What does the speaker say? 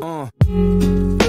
Uh.